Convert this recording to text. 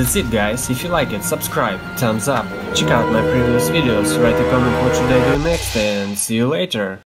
That's it guys, if you like it, subscribe, thumbs up, check out my previous videos, write a comment what should I do next and see you later!